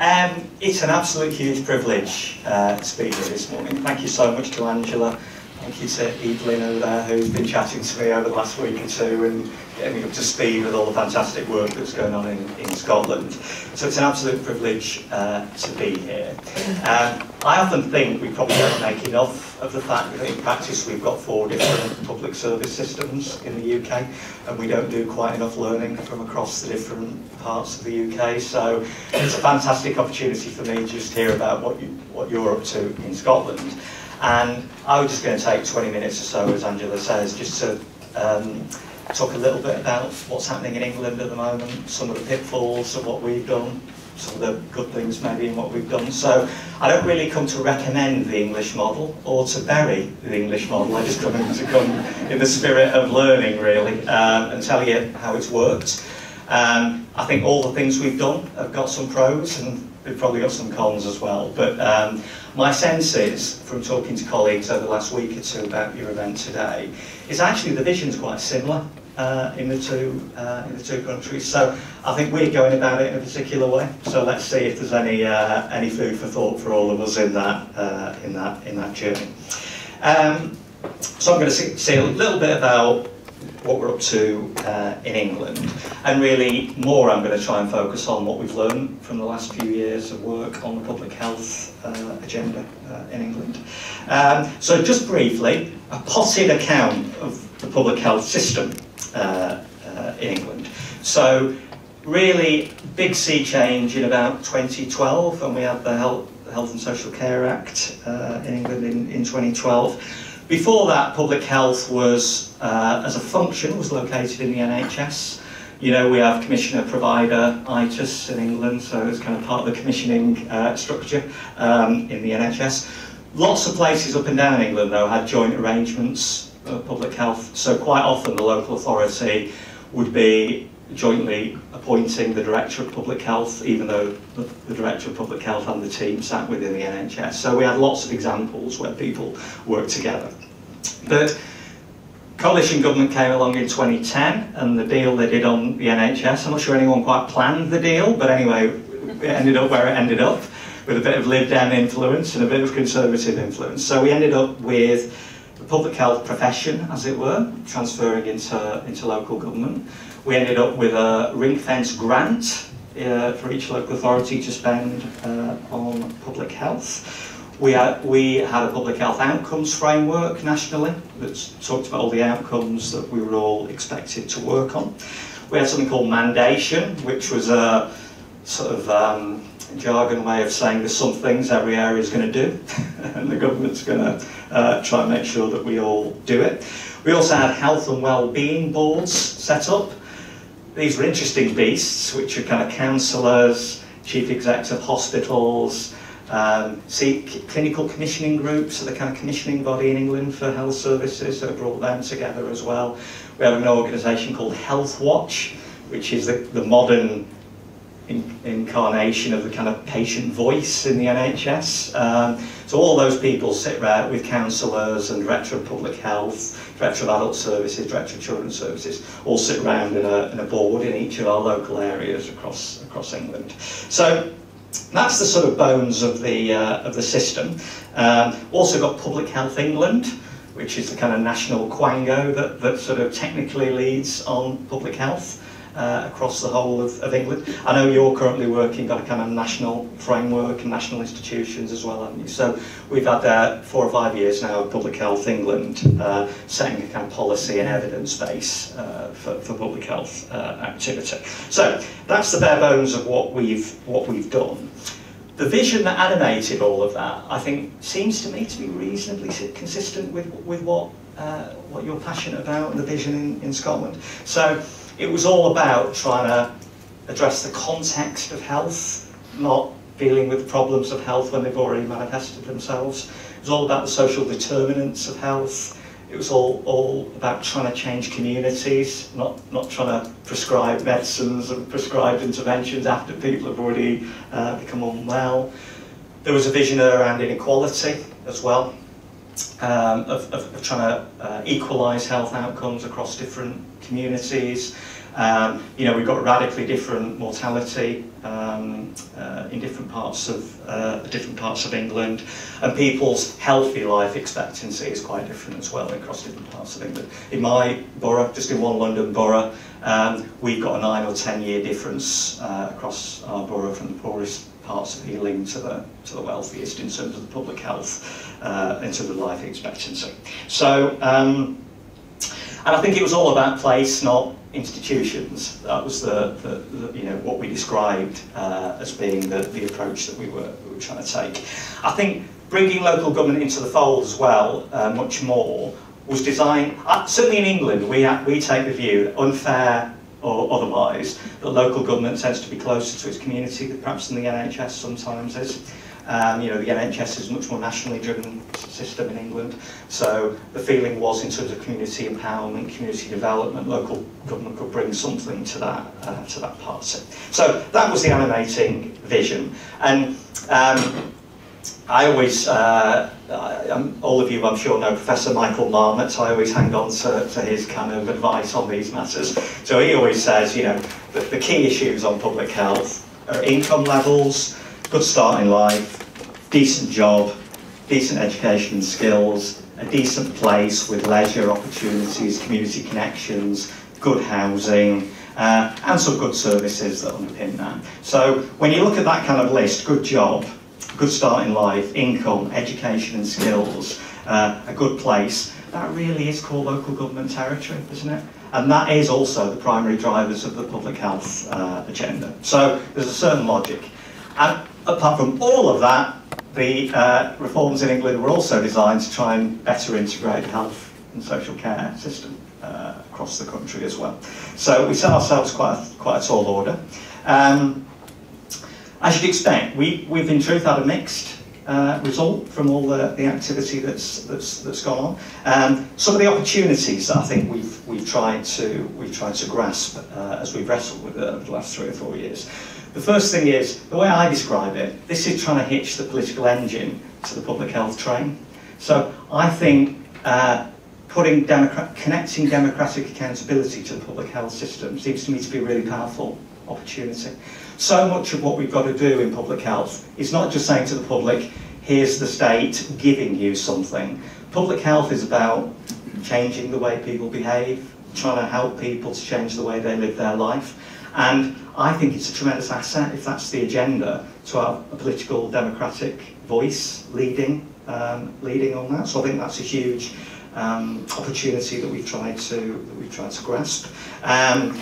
Um, it's an absolute huge privilege uh, to be here this morning. Thank you so much to Angela. Thank you to Evelyn over there who's been chatting to me over the last week or two and getting me up to speed with all the fantastic work that's going on in, in Scotland. So it's an absolute privilege uh, to be here. Um, I often think we probably don't make enough of the fact that in practice we've got four different public service systems in the UK and we don't do quite enough learning from across the different parts of the UK. So it's a fantastic opportunity for me just to hear about what, you, what you're up to in Scotland. And I was just going to take 20 minutes or so, as Angela says, just to um, talk a little bit about what's happening in England at the moment, some of the pitfalls of what we've done, some of the good things maybe in what we've done. So I don't really come to recommend the English model or to bury the English model. I just come in to come in the spirit of learning really um, and tell you how it's worked. Um, I think all the things we've done have got some pros and we've probably got some cons as well. But um, my sense is, from talking to colleagues over the last week or two about your event today, is actually the vision's quite similar uh, in the two uh, in the two countries. So I think we're going about it in a particular way. So let's see if there's any uh, any food for thought for all of us in that uh, in that in that journey. Um, so I'm going to say a little bit about what we're up to uh, in England. And really, more I'm going to try and focus on what we've learned from the last few years of work on the public health uh, agenda uh, in England. Um, so just briefly, a potted account of the public health system uh, uh, in England. So really big sea change in about 2012 when we had the Health, Health and Social Care Act uh, in England in, in 2012. Before that, public health was, uh, as a function, was located in the NHS. You know, we have commissioner provider ITIS in England, so it's kind of part of the commissioning uh, structure um, in the NHS. Lots of places up and down England, though, had joint arrangements of public health, so quite often the local authority would be jointly appointing the Director of Public Health, even though the, the, Director of Public Health and the team sat within the NHS. So we had lots of examples where people worked together. But coalition government came along in 2010 and the deal they did on the NHS, I'm not sure anyone quite planned the deal, but anyway, it ended up where it ended up with a bit of Lib Dem influence and a bit of Conservative influence. So we ended up with the public health profession, as it were, transferring into, into local government we ended up with a ring fence grant uh, for each local authority to spend uh, on public health. We had, we had a public health outcomes framework nationally that talked about all the outcomes that we were all expected to work on. We had something called mandation, which was a sort of um, jargon way of saying there's some things every area is going to do, and the government's going to uh, try and make sure that we all do it. We also had health and well-being boards set up, these were interesting beasts, which are kind of counsellors, chief execs of hospitals, um, see clinical commissioning groups, so the kind of commissioning body in England for health services, so brought them together as well. We have an organisation called Health Watch, which is the, the modern in, incarnation of the kind of patient voice in the NHS. Um, so all those people sit around with councillors and Director of Public Health, Director of Adult Services, Director of Children's Services, all sit around in a, in a board in each of our local areas across, across England. So that's the sort of bones of the, uh, of the system. Um, also got Public Health England, which is the kind of national quango that, that sort of technically leads on public health uh, across the whole of, of England. I know you're currently working on a kind of national framework and national institutions as well, haven't you? So we've had uh, four or five years now of Public Health England uh, setting a kind of policy and evidence base uh, for, for public health uh, activity. So that's the bare bones of what we've, what we've done. The vision that animated all of that, I think, seems to me to be reasonably consistent with, with what, uh, what you're passionate about and the vision in, in Scotland. So it was all about trying to address the context of health, not dealing with problems of health when they've already manifested themselves. It was all about the social determinants of health. It was all, all about trying to change communities, not, not trying to prescribe medicines and prescribed interventions after people have already uh, become unwell. There was a vision around inequality as well. Um, of, of, of, trying to uh, equalise health outcomes across different communities. Um, you know, we've got radically different mortality um, uh, in different parts of uh, different parts of England, and people's healthy life expectancy is quite different as well across different parts of England. In my borough, just in one London borough, um, we've got a nine or ten year difference uh, across our borough from the poorest parts of Ealing to the to the wealthiest in terms of the public health, uh, in terms of life expectancy. So. Um, and I think it was all about place, not institutions. That was the, the, the you know what we described uh, as being the, the approach that we were, we were trying to take. I think bringing local government into the fold as well, uh, much more, was designed. Uh, certainly in England, we we take the view, that unfair or otherwise, that local government tends to be closer to its community than perhaps than the NHS sometimes is. Um, you know, the NHS is a much more nationally driven system in England, so the feeling was in terms of community empowerment, community development, local government could bring something to that uh, to that part. So that was the animating vision, and um, I always, uh, I, all of you I'm sure know Professor Michael Marmot, so I always hang on to, to his kind of advice on these matters. So he always says, you know, the, key issues on public health are income levels, good start in life, decent job, decent education and skills, a decent place with leisure opportunities, community connections, good housing, uh, and some good services that underpin that. So when you look at that kind of list, good job, good start in life, income, education and skills, uh, a good place, that really is called local government territory, isn't it? And that is also the primary drivers of the public health uh, agenda. So there's a certain logic. And apart from all of that, the uh, reforms in England were also designed to try and better integrate health and social care system uh, across the country as well. So we set ourselves quite a, quite a tall order. Um, as you'd expect, we, we've in truth had a mixed uh, result from all the, the activity that's, that's, that's gone on. Um, some of the opportunities that I think we've, we've, tried, to, we've tried to grasp uh, as we've wrestled with it over the last three or four years. The first thing is, the way I describe it, this is trying to hitch the political engine to the public health train. So I think uh, putting democrat connecting democratic accountability to the public health system seems to me to be a really powerful opportunity. So much of what we've got to do in public health is not just saying to the public, here's the state giving you something. Public health is about changing the way people behave, trying to help people to change the way they live their life. And I think it's a tremendous asset if that's the agenda to have a political democratic voice leading um, leading on that. So I think that's a huge um, opportunity that we've tried to that we've tried to grasp. Um,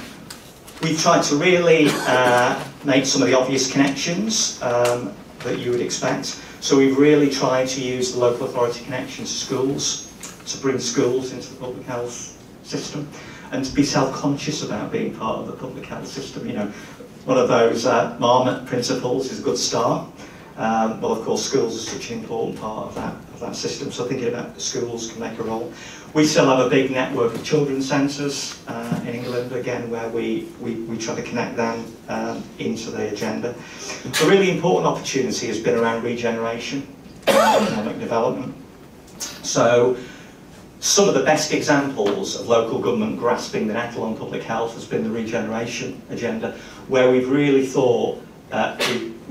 we've tried to really uh, make some of the obvious connections um, that you would expect. So we've really tried to use the local authority connections to schools to bring schools into the public health system and to be self-conscious about being part of the public health system. You know, one of those uh, Marmot principles is a good start. Um, well, of course, schools are such an important part of that, of that system, so thinking about schools can make a role. We still have a big network of children's centres uh, in England, again, where we, we, we try to connect them um, into the agenda. A really important opportunity has been around regeneration, economic development. So some of the best examples of local government grasping the nettle on public health has been the regeneration agenda, where we've really thought, uh,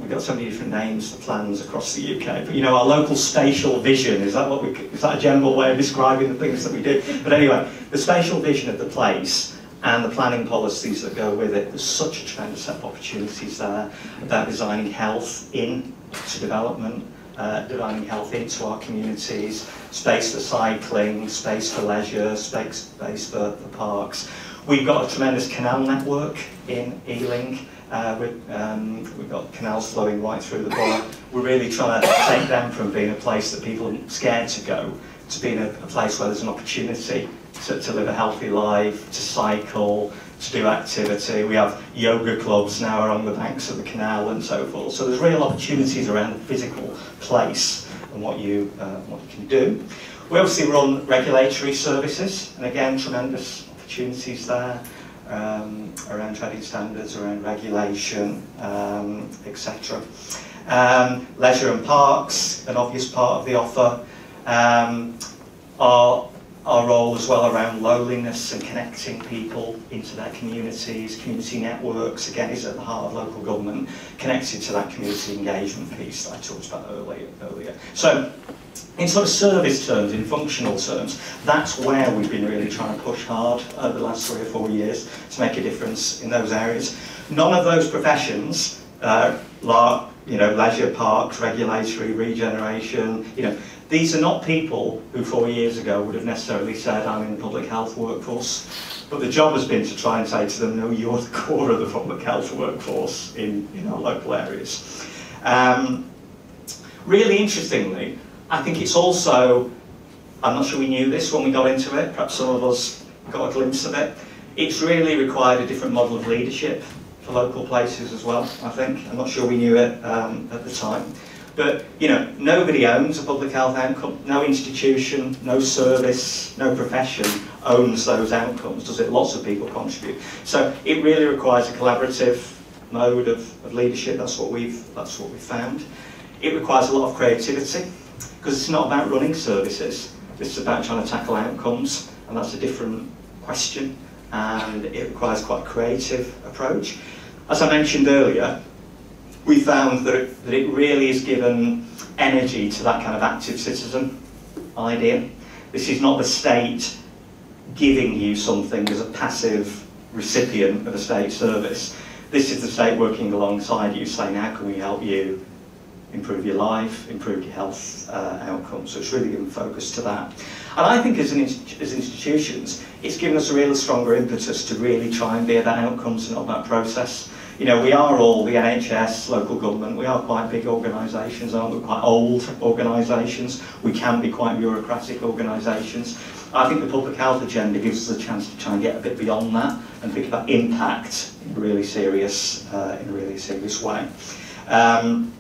we've got so many different names for plans across the UK, but you know, our local spatial vision, is that what we, is that a general way of describing the things that we do? But anyway, the spatial vision of the place and the planning policies that go with it, there's such a tremendous set of opportunities there about designing health in to development, uh, designing health into our communities, space for cycling, space for leisure, space, space for, for parks. We've got a tremendous canal network in Ealing. Uh, we've, um, we've got canals flowing right through the borough. We're really trying to take them from being a place that people are scared to go to being a, a place where there's an opportunity to, to live a healthy life, to cycle, to do activity. We have yoga clubs now along the banks of the canal and so forth. So there's real opportunities around the physical place and what you, uh, what you can do. We obviously run regulatory services, and again, tremendous opportunities there um, around trading standards, around regulation, um, etc. Um, leisure and parks, an obvious part of the offer. Um, our, our role as well around loneliness and connecting people into their communities, community networks, again, is at the heart of local government, connected to that community engagement piece that I talked about earlier. earlier. So, in sort of service terms, in functional terms, that's where we've been really trying to push hard over the last three or four years to make a difference in those areas. None of those professions, uh, like, you know, leisure parks, regulatory, regeneration, you know, these are not people who four years ago would have necessarily said, I'm in the public health workforce. But the job has been to try and say to them, no, you're the core of the public health workforce in, in our local areas. Um, really interestingly, I think it's also, I'm not sure we knew this when we got into it, perhaps some of us got a glimpse of it, it's really required a different model of leadership for local places as well, I think. I'm not sure we knew it um, at the time. But, you know, nobody owns a public health outcome. No institution, no service, no profession owns those outcomes, does it? Lots of people contribute. So it really requires a collaborative mode of, of leadership. That's what we've that's what we've found. It requires a lot of creativity because it's not about running services. It's about trying to tackle outcomes, and that's a different question. And it requires quite a creative approach. As I mentioned earlier, we found that it, that it really has given energy to that kind of active citizen idea. This is not the state giving you something as a passive recipient of a state service. This is the state working alongside you saying, how can we help you improve your life, improve your health uh, outcomes. So it's really given focus to that. And I think as, an, as institutions, it's given us a really stronger impetus to really try and be about outcomes and not about process. You know, we are all the NHS, local government, we are quite big organisations, aren't we? Quite old organisations. We can be quite bureaucratic organisations. I think the public health agenda gives us a chance to try and get a bit beyond that and think about impact in a really serious, uh, in a really serious way. Um,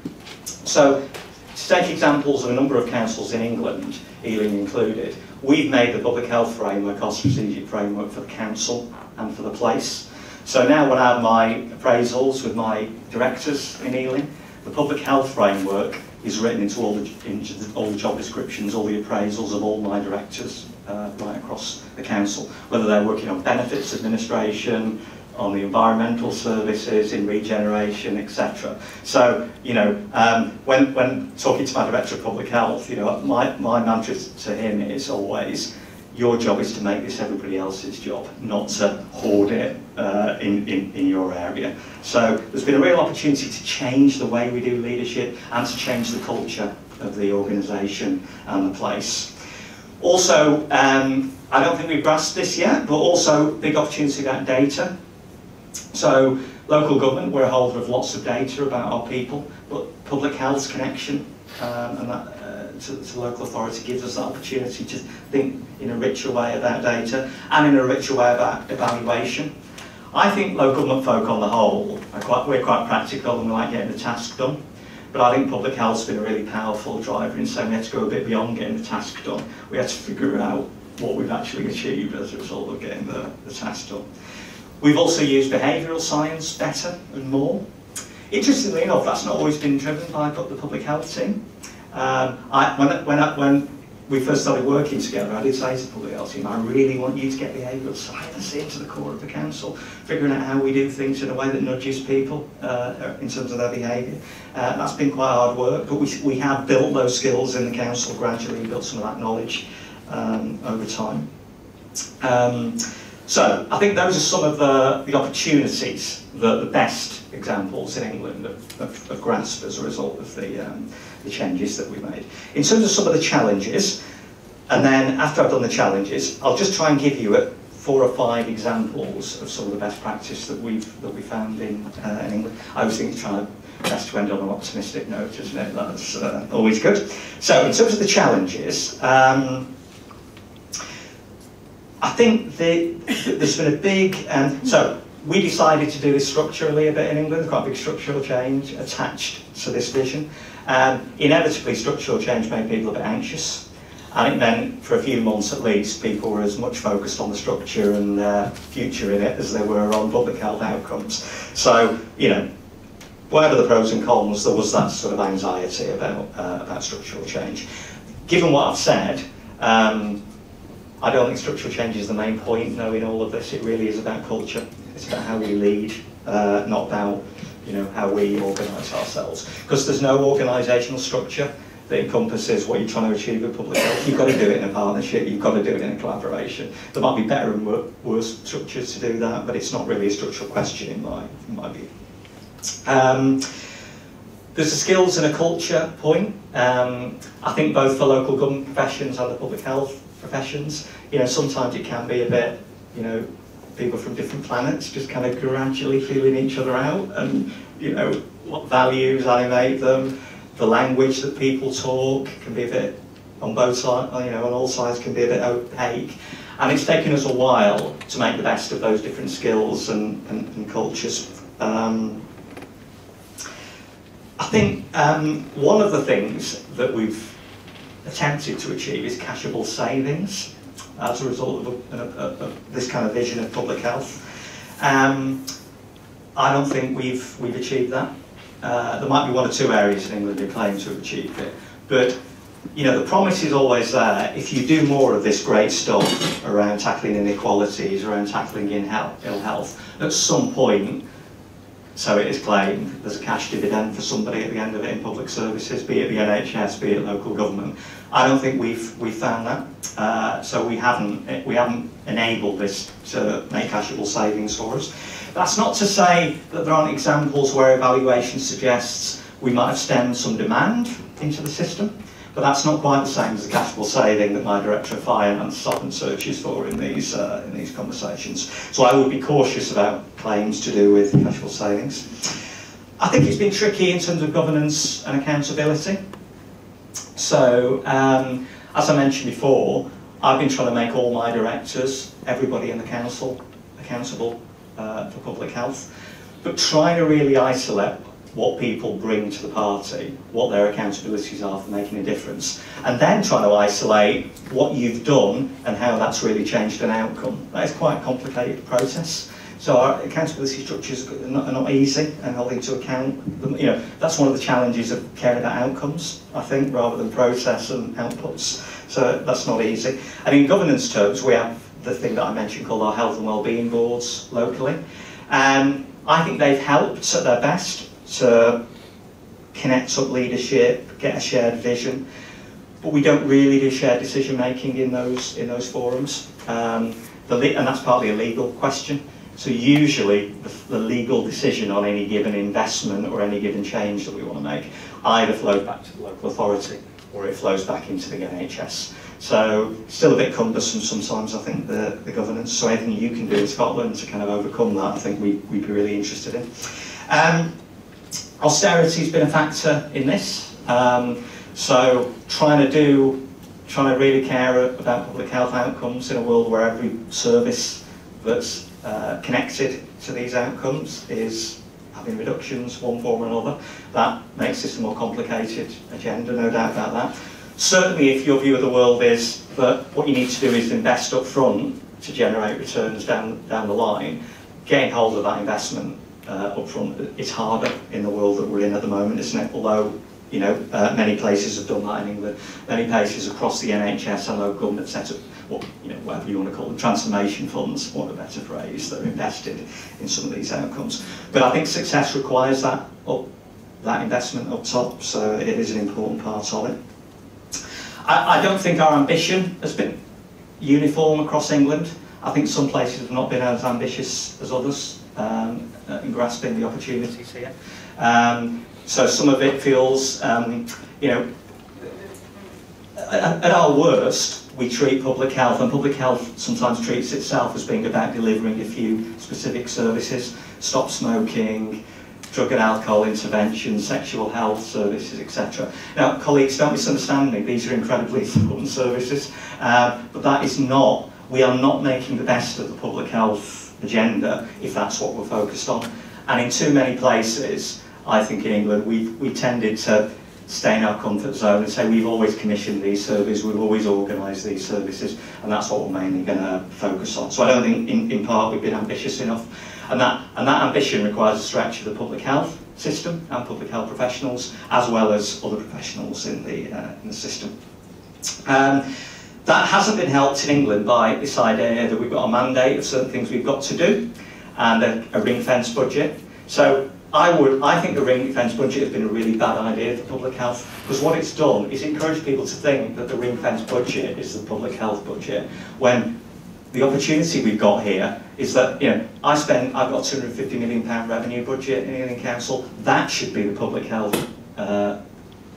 so, to take examples of a number of councils in England, Ealing included, we've made the public health framework our strategic framework for the council and for the place. So now when I have my appraisals with my directors in Ealing, the public health framework is written into all the, all the job descriptions, all the appraisals of all my directors uh, right across the council, whether they're working on benefits administration, on the environmental services, in regeneration, etc. So, you know, um, when, when talking to my Director of Public Health, you know, my, my mantra to him is always, your job is to make this everybody else's job, not to hoard it uh, in, in, in your area. So there's been a real opportunity to change the way we do leadership and to change the culture of the organisation and the place. Also, um, I don't think we've grasped this yet, but also big opportunity about data. So local government, we're a holder of lots of data about our people, but public health's connection um, and that to, to local authority gives us the opportunity to think in a richer way about data and in a richer way about evaluation. I think local government folk on the whole, are quite, we're quite practical and we like getting the task done. But I think public health's been a really powerful driver in saying we have to go a bit beyond getting the task done. We have to figure out what we've actually achieved as a result of getting the, the task done. We've also used behavioural science better and more. Interestingly enough, that's not always been driven by the public health team. Um, I, when, when, when we first started working together, I did say to the public health team, I really want you to get behavioural science into the core of the council, figuring out how we do things in a way that nudges people uh, in terms of their behaviour. Uh, that's been quite hard work, but we, we have built those skills in the council gradually, built some of that knowledge um, over time. Um, so I think those are some of the, the opportunities, the, the best examples in England of, of, of grasp as a result of the, um, the changes that we made. In terms of some of the challenges, and then after I've done the challenges, I'll just try and give you a, four or five examples of some of the best practice that we've that we found in, uh, in England. I always think it's trying best to end on an optimistic note, isn't it? That's uh, always good. So in terms of the challenges, um, I think the, there's been a big, um, so we decided to do this structurally a bit in England, quite a big structural change attached to this vision. Um, inevitably, structural change made people a bit anxious. And it meant, for a few months at least, people were as much focused on the structure and uh, future in it as they were on public health outcomes. So, you know, whatever the pros and cons, there was that sort of anxiety about, uh, about structural change. given what I've said, um, I don't think structural change is the main point, knowing all of this. It really is about culture. It's about how we lead, uh, not about you know, how we organise ourselves. Because there's no organisational structure that encompasses what you're trying to achieve in public health. You've got to do it in a partnership, you've got to do it in a collaboration. There might be better and worse structures to do that, but it's not really a structural question in my, in my view. Um, there's a skills and a culture point. Um, I think both for local government professions and the public health professions, you know, sometimes it can be a bit, you know, people from different planets just kind of gradually feeling each other out and, you know, what values animate them, the language that people talk can be a bit on both sides, you know, on all sides can be a bit opaque. And it's taken us a while to make the best of those different skills and, and, and cultures. Um, I think um, one of the things that we've attempted to achieve is cashable savings as a result of, a, a, a, this kind of vision of public health. Um, I don't think we've, we've achieved that. Uh, there might be one or two areas in England that claim to have achieved it, but you know, the promise is always there. If you do more of this great stuff around tackling inequalities, around tackling ill health, at some point, so it is claimed, there's a cash dividend for somebody at the end of it in public services, be it the NHS, be it local government. I don't think we've we've found that. Uh, so we haven't we haven't enabled this to make cashable savings for us. That's not to say that there aren't examples where evaluation suggests we might have stemmed some demand into the system, but that's not quite the same as the cashable saving that my director of finance often searches for in these uh, in these conversations. So I would be cautious about claims to do with cashable savings. I think it's been tricky in terms of governance and accountability. So, um, as I mentioned before, I've been trying to make all my directors, everybody in the council, accountable uh, for public health, but trying to really isolate what people bring to the party, what their accountabilities are for making a difference, and then trying to isolate what you've done and how that's really changed an outcome. That is quite a complicated process. So our accountability structures are not, are not easy and holding to account. You know, that's one of the challenges of caring about outcomes, I think, rather than process and outputs. So that's not easy. And in governance terms, we have the thing that I mentioned called our health and wellbeing boards locally. Um, I think they've helped at their best to connect up leadership, get a shared vision, but we don't really do shared decision making in those in those forums. Um, the, and that's partly a legal question. So usually the, the, legal decision on any given investment or any given change that we want to make either flows back to the local authority or it flows back into the NHS. So still a bit cumbersome sometimes, I think, the, the governance. So anything you can do in Scotland to kind of overcome that, I think we, we'd be really interested in. Um, austerity has been a factor in this. Um, so trying to do, trying to really care about public health outcomes in a world where every service that's uh, connected to these outcomes is having reductions, one form or another. That makes this a more complicated agenda, no doubt about that. Certainly if your view of the world is that what you need to do is invest up front to generate returns down, down the line, getting hold of that investment uh, up front is harder in the world that we're in at the moment, isn't it? Although you know, uh, many places have done that in England. Many places across the NHS and local government set up what, you know, whatever you want to call them, transformation funds, what a better phrase, that are invested in some of these outcomes. But I think success requires that up, that investment up top, so it is an important part of it. I, I don't think our ambition has been uniform across England. I think some places have not been as ambitious as others um, in grasping the opportunities here. Um, so some of it feels, um, you know, at, at our worst, we treat public health, and public health sometimes treats itself as being about delivering a few specific services, stop smoking, drug and alcohol intervention, sexual health services, etc. Now, colleagues, don't misunderstand me, these are incredibly important services, uh, but that is not, we are not making the best of the public health agenda if that's what we're focused on. And in too many places, I think in England, we've, we tended to stay in our comfort zone and say we've always commissioned these services, we've always organised these services, and that's what we're mainly going to focus on. So I don't think, in, in part, we've been ambitious enough. And that, and that ambition requires a stretch of the public health system and public health professionals, as well as other professionals in the, uh, in the system. Um, that hasn't been helped in England by this idea that we've got a mandate of certain things we've got to do and a, a ring fence budget. So I would, I think the ring fence budget has been a really bad idea for public health because what it's done is encouraged people to think that the ring fence budget is the public health budget when the opportunity we've got here is that you know I spend I've got 250 million pound revenue budget in Ealing Council that should be the public health uh,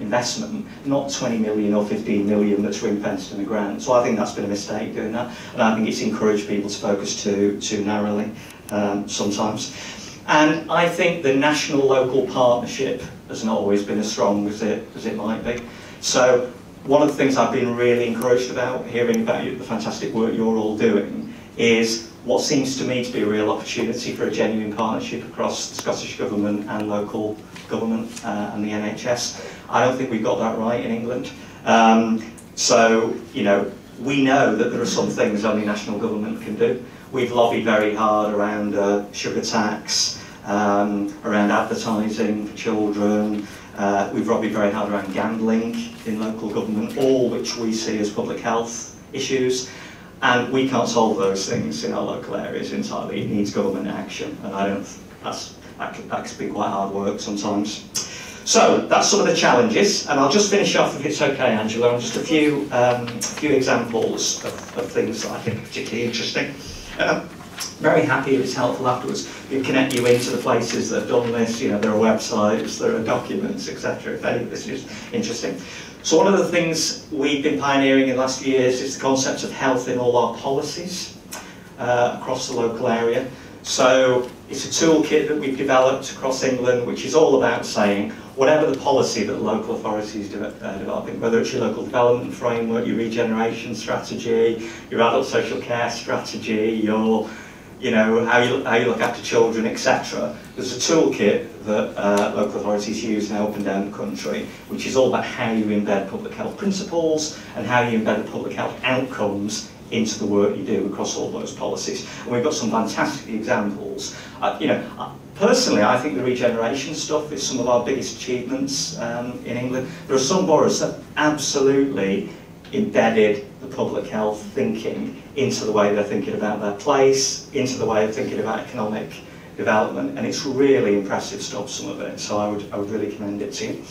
investment, not 20 million or 15 million that's ring fenced in the grant. So I think that's been a mistake doing that, and I think it's encouraged people to focus too too narrowly um, sometimes. And I think the national-local partnership has not always been as strong as it as it might be. So one of the things I've been really encouraged about hearing about you, the fantastic work you're all doing is what seems to me to be a real opportunity for a genuine partnership across Scottish Government and local government uh, and the NHS. I don't think we've got that right in England. Um, so, you know, we know that there are some things only national government can do. We've lobbied very hard around uh, sugar tax, um, around advertising for children. Uh, we've lobbied very hard around gambling in local government, all which we see as public health issues. And we can't solve those things in our local areas entirely. It needs government action, and I don't. That's that can, that be quite hard work sometimes. So that's some of the challenges, and I'll just finish off if it's okay, Angela, on just a few um, few examples of, of things that I think are particularly interesting. Um, very happy if it's helpful afterwards. We connect you into the places that have done this. You know, there are websites, there are documents, etc. If any of this is interesting. So one of the things we've been pioneering in the last few years is the concept of health in all our policies uh, across the local area. So it's a toolkit that we've developed across England, which is all about saying whatever the policy that local authorities are uh, developing, whether it's your local development framework, your regeneration strategy, your adult social care strategy, your you know, how you, how you look after children, etc. There's a toolkit that uh, local authorities use now up and down the country, which is all about how you embed public health principles and how you embed public health outcomes into the work you do across all those policies. And we've got some fantastic examples. Uh, you know, personally, I think the regeneration stuff is some of our biggest achievements um, in England. There are some boroughs that absolutely embedded the public health thinking into the way they're thinking about their place, into the way of thinking about economic development, and it's really impressive stuff, some of it, so I would, I would really commend it to you.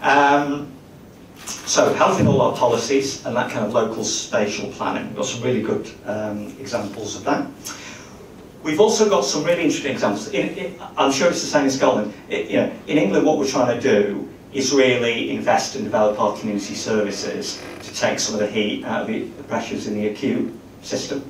Um, so health in all our policies and that kind of local spatial planning. We've got some really good um, examples of that. We've also got some really interesting examples. In, in, I'm sure it's the same in Scotland. It, you know, in England, what we're trying to do is really invest and develop our community services to take some of the heat out of the, pressures in the acute system.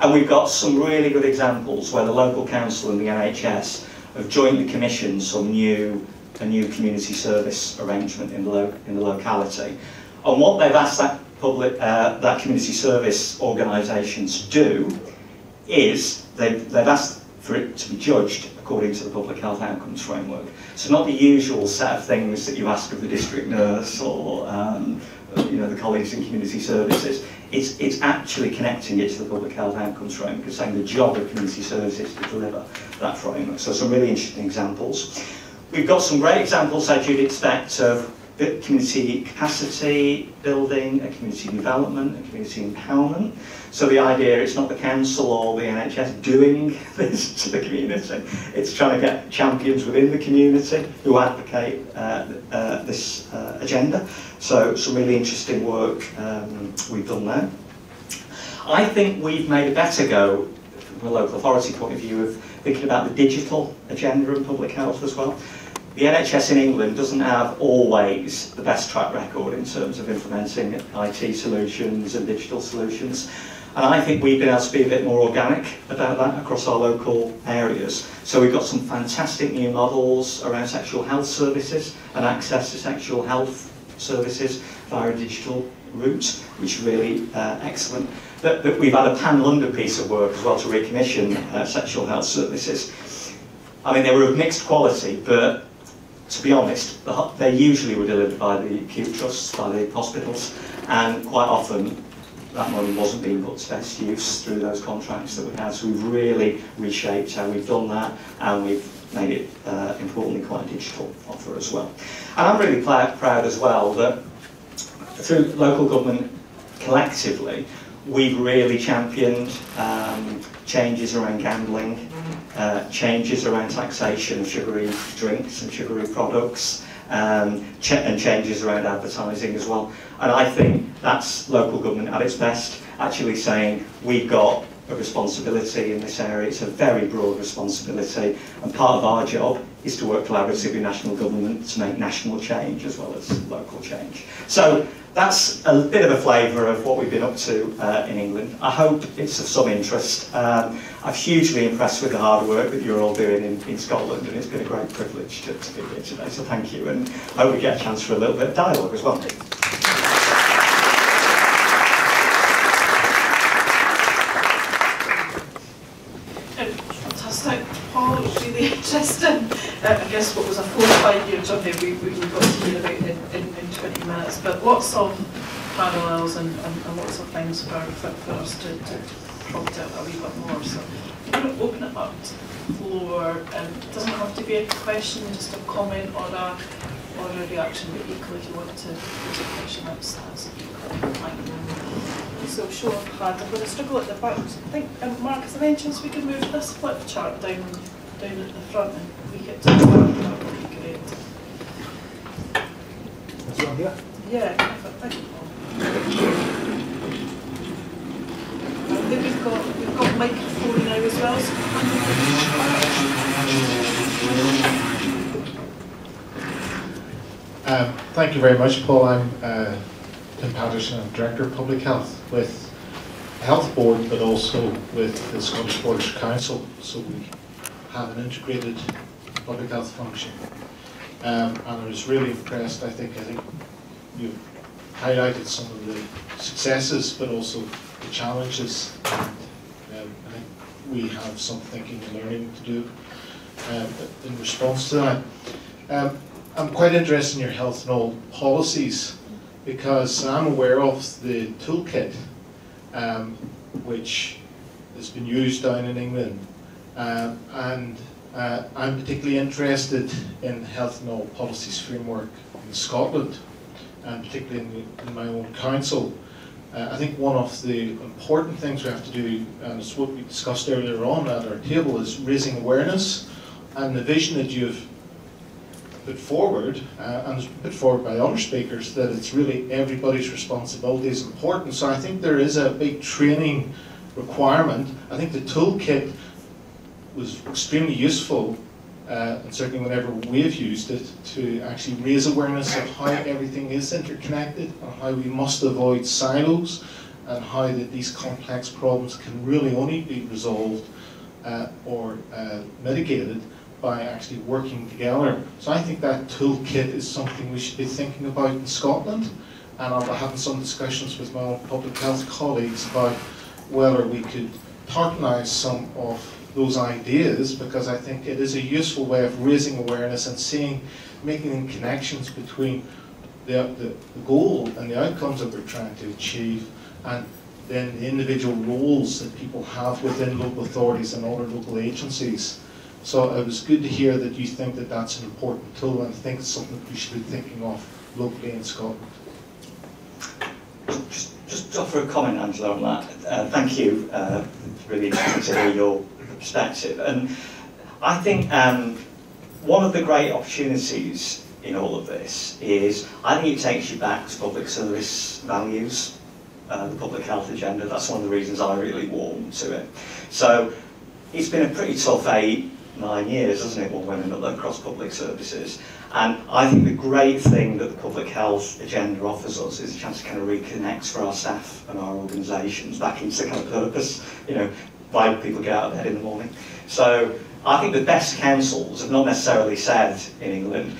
And we've got some really good examples where the local council and the NHS have jointly commissioned some new a new community service arrangement in the, in the locality. And what they've asked that public uh, that community service organisation to do is they've, they've asked for it to be judged according to the public health outcomes framework. So not the usual set of things that you ask of the district nurse or um, you know the colleagues in community services. It's, it's actually connecting it to the public health outcomes framework and saying the job of community services to deliver that framework. So some really interesting examples. We've got some great examples, as you'd expect, of community capacity building, a community development, a community empowerment. So the idea it's not the council or the NHS doing this to the community, it's trying to get champions within the community who advocate uh, uh, this uh, agenda. So some really interesting work um, we've done there. I think we've made a better go from a local authority point of view of thinking about the digital agenda of public health as well the NHS in England doesn't have always the best track record in terms of implementing IT solutions and digital solutions. And I think we've been able to be a bit more organic about that across our local areas. So we've got some fantastic new models around sexual health services and access to sexual health services via a digital route, which is really uh, excellent. That, that we've had a pan-London piece of work as well to recommission uh, sexual health services. I mean, they were of mixed quality, but to be honest, they usually were delivered by the acute trusts, by the hospitals, and quite often that money wasn't being put to best use through those contracts that we had. So we've really reshaped how we've done that, and we've made it, uh, importantly, quite a digital offer as well. And I'm really proud as well that through local government collectively, we've really championed um, changes around gambling, uh, changes around taxation of sugary drinks and sugary products, um, ch and changes around advertising as well. And I think that's local government at its best, actually saying we've got a responsibility in this area. It's a very broad responsibility, and part of our job is to work collaboratively with national government to make national change as well as local change. So that's a bit of a flavour of what we've been up to uh, in England. I hope it's of some interest. Um, I'm hugely impressed with the hard work that you're all doing in, in Scotland, and it's been a great privilege to, to be here today, so thank you, and I hope we get a chance for a little bit of dialogue as well. Interesting. Uh, I guess what was a four or five year journey we, we, we got to hear about in, in, in 20 minutes, but lots of parallels and, and, and lots of things for, for, for us to, to prompt it a wee bit more. So I'm going to open it up to the floor, and it doesn't have to be a question, just a comment or a, or a reaction, but equally if you want to put a question, that's, that's so show of. I'm going to struggle at the back. I think, um, Mark, as I mentioned, we can move this flip chart down down at the front and we get to the back, that would be great. This one here? Yeah, perfect, thank you. I think we've got, we've got microphone now as well, so um, thank you very much, Paul. I'm uh, Tim Patterson, I'm Director of Public Health with Health Board, but also with the Scottish Borders Council. So we have an integrated public health function. Um, and I was really impressed, I think, I think you've highlighted some of the successes, but also the challenges. And, um, I think we have some thinking and learning to do um, in response to that. Um, I'm quite interested in your health and all policies because I'm aware of the toolkit um, which has been used down in England uh, and uh, I'm particularly interested in health and all policies framework in Scotland, and particularly in, the, in my own council. Uh, I think one of the important things we have to do, and it's what we discussed earlier on at our table, is raising awareness and the vision that you've put forward, uh, and put forward by other speakers, that it's really everybody's responsibility is important. So I think there is a big training requirement. I think the toolkit was extremely useful, uh, and certainly whenever we've used it, to actually raise awareness of how everything is interconnected and how we must avoid silos and how that these complex problems can really only be resolved uh, or uh, mitigated by actually working together. So I think that toolkit is something we should be thinking about in Scotland and I'll be having some discussions with my public health colleagues about whether we could tartanise some of those ideas because I think it is a useful way of raising awareness and seeing, making connections between the, the, the goal and the outcomes that we're trying to achieve and then the individual roles that people have within local authorities and other local agencies. So it was good to hear that you think that that's an important tool and think it's something that we should be thinking of locally in Scotland. Just, just offer a comment, Angela, on that. Uh, thank you. Uh, it's really interesting to hear your perspective. And I think um, one of the great opportunities in all of this is I think it takes you back to public service values, uh, the public health agenda. That's one of the reasons I really warm to it. So it's been a pretty tough eight, nine years, hasn't it, one way or another across public services. And I think the great thing that the public health agenda offers us is a chance to kind of reconnect for our staff and our organisations back into kind of purpose. You know, why people get out of bed in the morning. So I think the best councils have not necessarily said in England,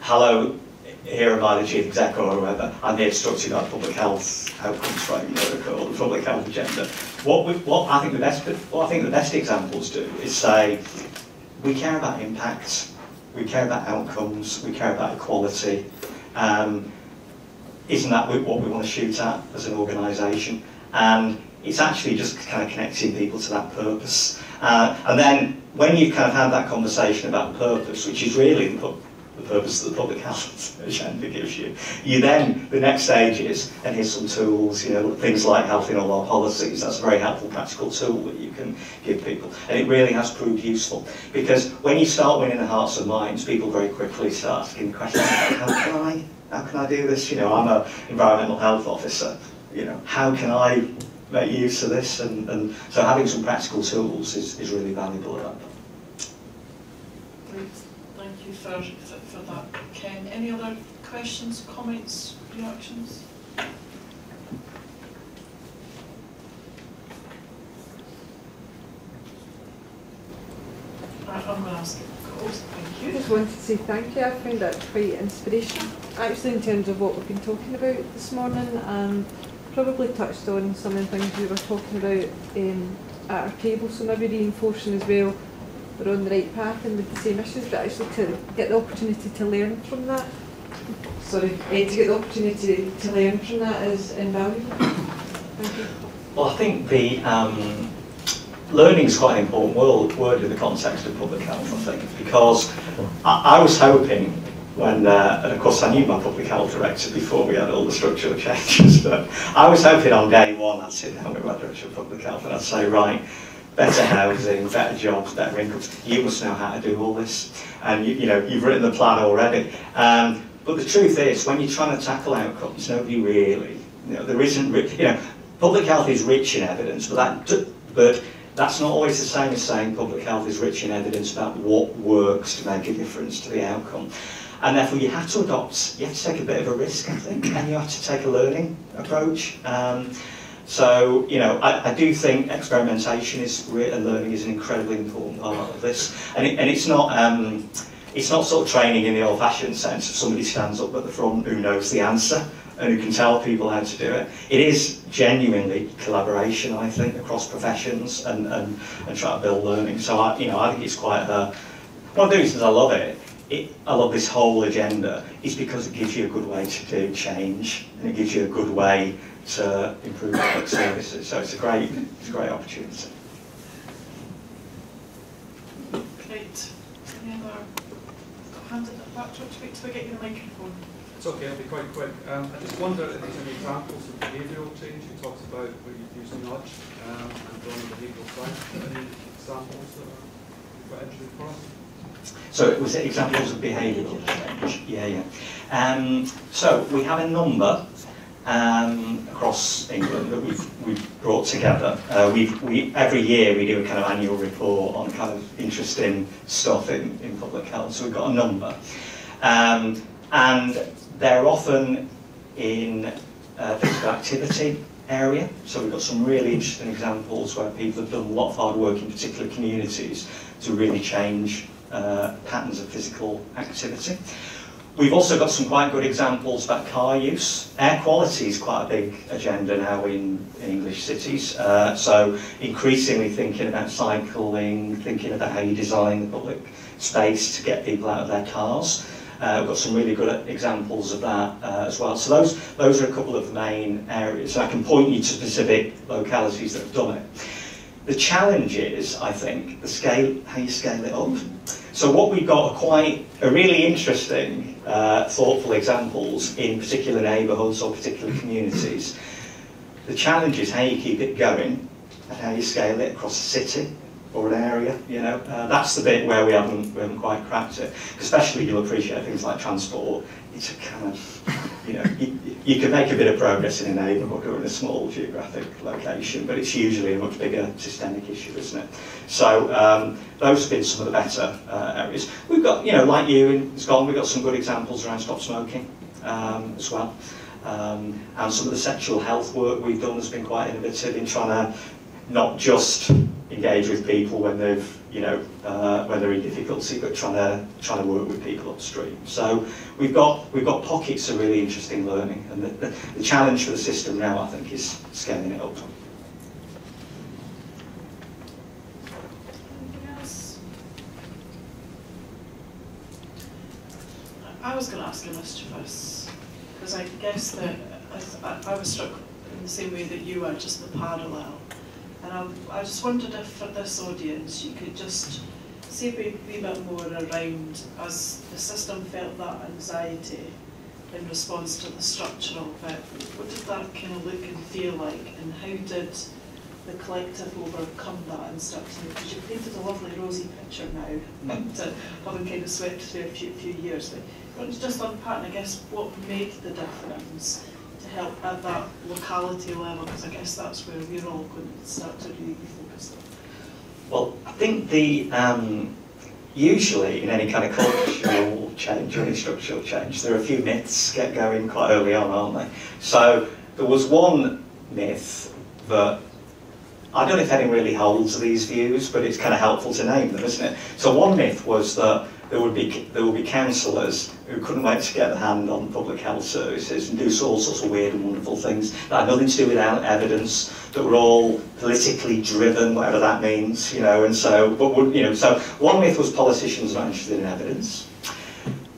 hello, here am I, the chief exec or whoever, I'm here to talk to you about public health outcomes framework or the public health agenda. What, we, what I think the best, what I think the best examples do is say, we care about impact, we care about outcomes, we care about equality. Um, isn't that what we want to shoot at as an organisation? And it's actually just kind of connecting people to that purpose. Uh, and then when you've kind of had that conversation about purpose, which is really the, the purpose that the public health agenda gives you. You then, the next stage is, and here's some tools, you know, things like health in all our policies. That's a very helpful practical tool that you can give people. And it really has proved useful. Because when you start winning the hearts and minds, people very quickly start asking questions how can I, how can I do this? You know, I'm an environmental health officer. You know, how can I make use of this? And, and so having some practical tools is, is really valuable at that Great, thank you for, for, for that, Ken. Any other questions, comments, reactions? Right, I'm going to ask it. Thank I you. just wanted to say thank you. I found that quite inspirational, actually, in terms of what we've been talking about this morning, and probably touched on some of the things we were talking about um, at our table. So maybe reinforcing as well we're on the right path and with the same issues, but actually to get the opportunity to learn from that. Sorry, eh, to get the opportunity to learn from that is invaluable. Thank you. Well, I think the um, learning is quite an important word, word in the context of public health, I think, because I, I was hoping when, uh, and of course I knew my public health director before we had all the structural changes, but I was hoping on day one I'd sit down with my director of public health and I'd say, right, better housing, better jobs, better incomes, you must know how to do all this. And you, you know, you've written the plan already. Um, but the truth is, when you're trying to tackle outcomes, nobody really, you know, there isn't, you know, public health is rich in evidence, but that, but that's not always the same as saying public health is rich in evidence about what works to make a difference to the outcome. And therefore you have to adopt, you have to take a bit of a risk, I think, and you have to take a learning approach. Um, so, you know, I, I do think experimentation is and learning is an incredibly important part of this. And, it, and it's not, um, it's not sort of training in the old-fashioned sense of somebody stands up at the front who knows the answer and who can tell people how to do it. It is genuinely collaboration, I think, across professions and, and, and try to build learning. So, I, you know, I think it's quite a, one of the reasons I love it, it, I love this whole agenda, is because it gives you a good way to do change and it gives you a good way to improve public services. So it's a great, it's a great opportunity. Great. Any other? Hand it back to to to get you the microphone. It's okay, I'll be quite quick. Um, I just wonder if there's any examples of behavioural change. You talked about where you've used nudge um, and on the behavioural side. Any examples that are quite interesting for us? So it was examples of behavioural change. Yeah, yeah. Um, so we have a number um, across England that we've, we've brought together. Uh, we've, we, every year we do a kind of annual report on kind of interesting stuff in, in public health. So we've got a number. Um, and they're often in uh, physical activity area. So we've got some really interesting examples where people have done a lot of hard work in particular communities to really change uh, patterns of physical activity. We've also got some quite good examples about car use. Air quality is quite a big agenda now in, in English cities. Uh, so increasingly thinking about cycling, thinking about how you design the public space to get people out of their cars. Uh, we've got some really good examples of that uh, as well. So those, those are a couple of the main areas. So I can point you to specific localities that have done it. The challenge is, I think, the scale, how you scale it up. So what we've got are quite a really interesting, uh, thoughtful examples in particular neighbourhoods or particular communities. The challenge is how you keep it going and how you scale it across a city or an area, you know. Uh, that's the bit where we haven't, we haven't quite cracked it. Especially you'll appreciate things like transport. It's a kind of, you know, you, you can make a bit of progress in a neighbourhood or in a small geographic location, but it's usually a much bigger systemic issue, isn't it? So um, those have been some of the better uh, areas. We've got, you know, like you in Scotland, we've got some good examples around stop smoking um, as well. Um, and some of the sexual health work we've done has been quite innovative in trying to not just engage with people when they've, you know, uh, they're in difficulty, but trying to trying to work with people upstream. So we've got we've got pockets of really interesting learning, and the, the, the challenge for the system now, I think, is scaling it up. I was going to ask mischievous, because I guess that I, I was struck in the same way that you are, just the parallel. And I, I just wondered if for this audience you could just say a wee, bit more around as the system felt that anxiety in response to the structural of it. What did that kind of look and feel like, and how did the collective overcome that and start to? Because you've painted a lovely rosy picture now, uh, having kind of swept through a few, few years. But why don't just unpack, I guess, what made the difference to help at that locality level? Because I guess that's where we're all going to start to really be focused on. Well, I think the um, usually in any kind of cultural change or any structural change, there are a few myths get going quite early on, aren't they? So there was one myth that I don't know if anyone really holds these views, but it's kind of helpful to name them, isn't it? So one myth was that there would be there would be councillors who couldn't wait to get their hand on public health services and do all sorts of weird and wonderful things that had nothing to do with evidence, that were all politically driven, whatever that means, you know. And so, but would you know? So one myth was politicians not interested in evidence.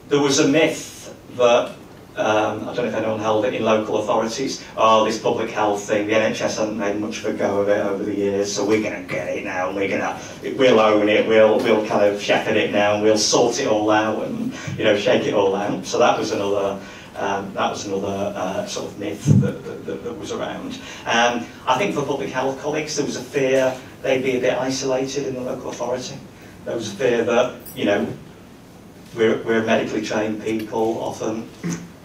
There was a myth that um, I don't know if anyone held it in local authorities. Oh, this public health thing, the NHS hasn't made much of a go of it over the years, so we're going to get it now. We're going to, we'll own it. We'll, we'll kind of shepherd it now, and we'll sort it all out, and you know, shake it all out. So that was another. Um, that was another uh, sort of myth that, that, that was around. Um, I think for public health colleagues, there was a fear they'd be a bit isolated in the local authority. There was a fear that, you know, we're, we're medically trained people often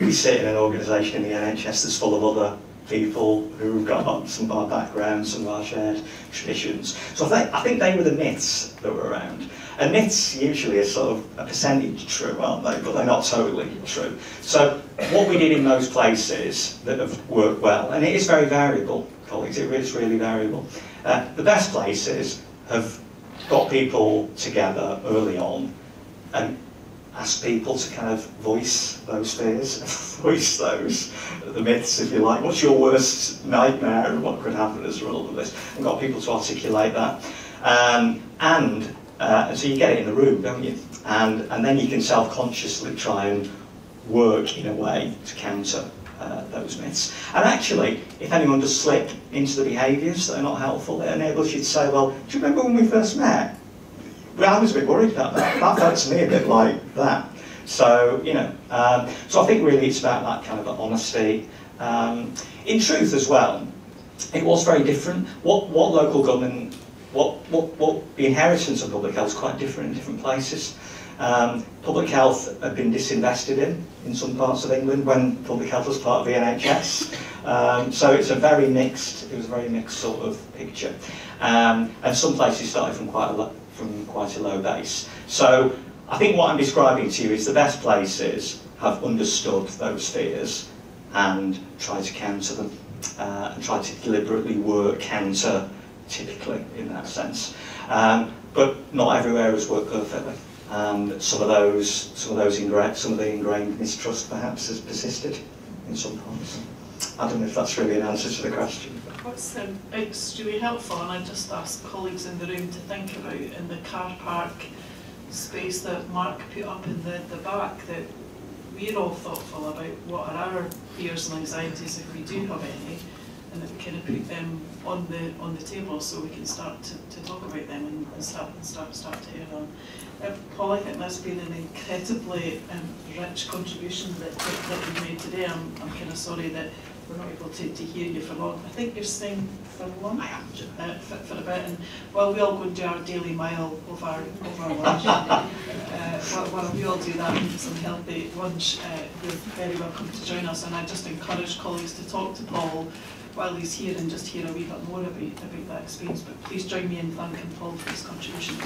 we sit in an organisation in the NHS that's full of other people who've got some of our backgrounds, some of our shared traditions. So I think, I think they were the myths that were around. And myths usually are sort of a percentage true, aren't they? But they're not totally true. So what we did in those places that have worked well, and it is very variable, colleagues, it is really variable. Uh, the best places have got people together early on and ask people to kind of voice those fears, voice those, the myths, if you like. What's your worst nightmare and what could happen as a result of this? And got people to articulate that. Um, and uh, so you get it in the room, don't you? And, and then you can self-consciously try and work in a way to counter uh, those myths. And actually, if anyone does slip into the behaviours that are not helpful, it enables you to say, well, do you remember when we first met? Well, I was a bit worried about that. That felt to me a bit like that. So, you know, um, so I think really it's about that kind of honesty. Um, in truth as well, it was very different. What, what local government, what, what, what the inheritance of public health is quite different in different places. Um, public health had been disinvested in, in some parts of England, when public health was part of the NHS. Um, so it's a very mixed, it was a very mixed sort of picture. Um, and some places started from quite a lot, from quite a low base. So I think what I'm describing to you is the best places have understood those fears and tried to counter them uh, and tried to deliberately work counter typically in that sense. Um, but not everywhere has worked perfectly. And some of those, some of those ingrained, some of the ingrained mistrust perhaps has persisted in some parts. I don't know if that's really an answer to the question. What's um, extremely helpful, and I just ask colleagues in the room to think about in the car park space that Mark put up in the, the back, that we're all thoughtful about what are our fears and anxieties if we do have any, and that we kind of put them on the on the table so we can start to, to talk about them and, and start and start start to hear them. Uh, Paul, I think that's been an incredibly um, rich contribution that, that, that you've made today. I'm, I'm kind of sorry that we're not able to, to hear you for long. I think you're staying for a long. I am. Uh, for, for a bit, and while we all go and do our daily mile over our lunch, uh, while, while we all do that and some healthy lunch, uh, you're very welcome to join us. And I just encourage colleagues to talk to Paul while he's here and just hear a wee bit more about, about that experience. But please join me in thanking Paul for his contribution.